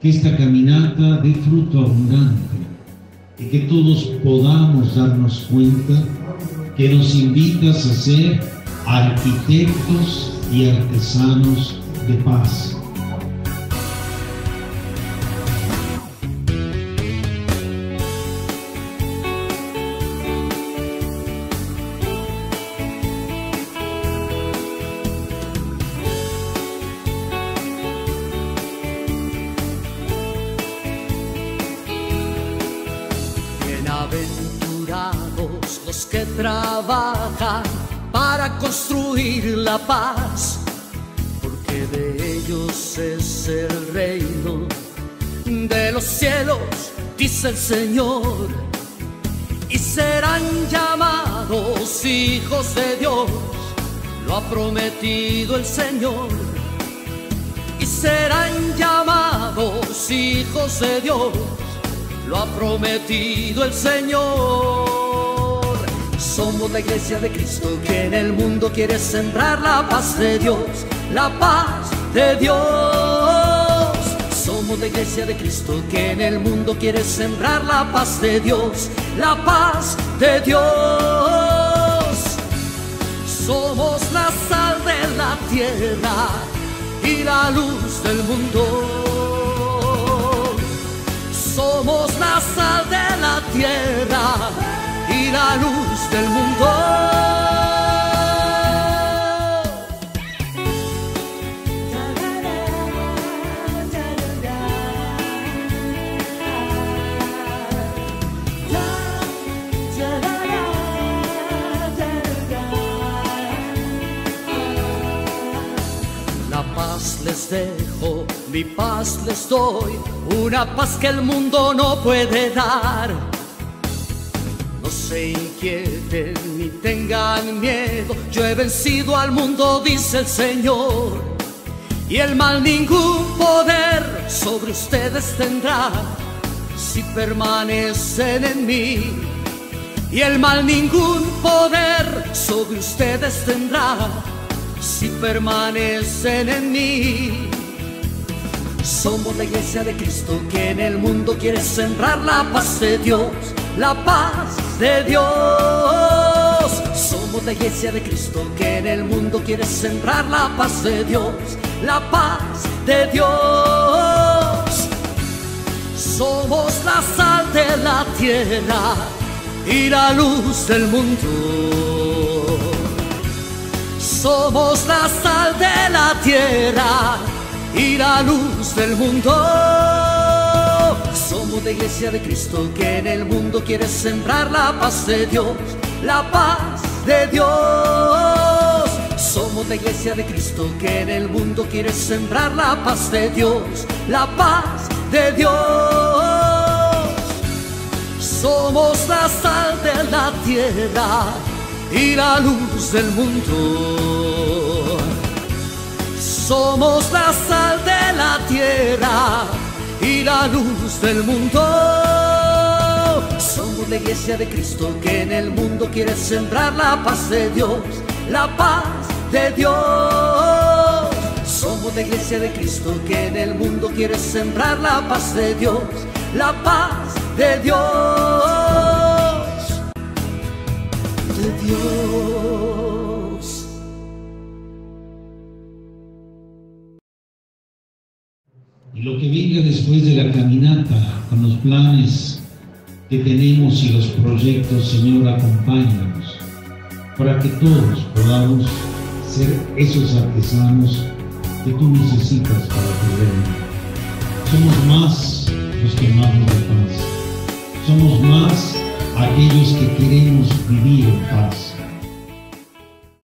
que esta caminata dé fruto abundante y que todos podamos darnos cuenta que nos invitas a ser arquitectos y artesanos de paz. Bienaventurados los que trabajan para construir la paz, porque de ellos es el reino de los cielos, dice el Señor, y serán llamados hijos de Dios, lo ha prometido el Señor, y serán llamados hijos de Dios, lo ha prometido el Señor. Somos la iglesia de Cristo que en el mundo quiere sembrar la paz de Dios, la paz de Dios. Somos la iglesia de Cristo que en el mundo quiere sembrar la paz de Dios, la paz de Dios. Somos la sal de la tierra y la luz del mundo. Y la luz del mundo. Les dejo, mi paz les doy, una paz que el mundo no puede dar. No se inquieten ni tengan miedo, yo he vencido al mundo, dice el Señor. Y el mal ningún poder sobre ustedes tendrá si permanecen en mí. Y el mal ningún poder sobre ustedes tendrá si permanecen en mí. Somos la iglesia de Cristo que en el mundo quiere sembrar la paz de Dios, la paz de Dios. Somos la iglesia de Cristo que en el mundo quiere sembrar la paz de Dios, la paz de Dios. Somos la sal de la tierra y la luz del mundo. Somos la sal de la tierra y la luz del mundo. Somos la iglesia de Cristo que en el mundo quiere sembrar la paz de Dios, la paz de Dios. Somos la iglesia de Cristo que en el mundo quiere sembrar la paz de Dios, la paz de Dios. Somos la sal de la tierra y la luz del mundo. Somos la sal de la tierra la luz del mundo. Somos la iglesia de Cristo que en el mundo quiere sembrar la paz de Dios, la paz de Dios. Somos la iglesia de Cristo que en el mundo quiere sembrar la paz de Dios, la paz de Dios. De Dios. Y lo que venga después de la caminata, con los planes que tenemos y los proyectos, Señor, acompáñanos, para que todos podamos ser esos artesanos que tú necesitas para tu reino. Somos más los que amamos la paz. Somos más aquellos que queremos vivir en paz.